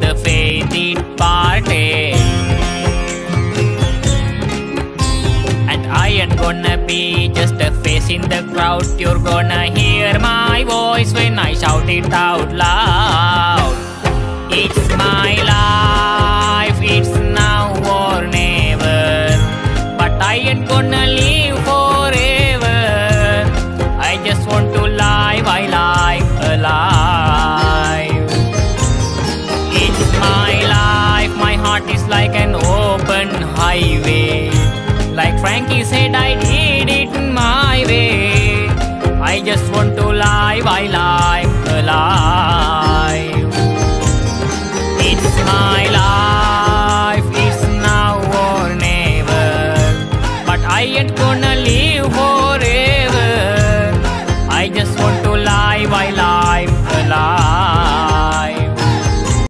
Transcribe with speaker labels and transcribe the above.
Speaker 1: the faith it parted. And I ain't gonna be just a face in the crowd. You're gonna hear my voice when I shout it out loud. It's my life, it's now or never. But I ain't gonna live forever. I just want to live, I Frankie said, I did it my way. I just want to live, I live alive. It's my life, it's now or never. But I ain't gonna live forever.